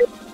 you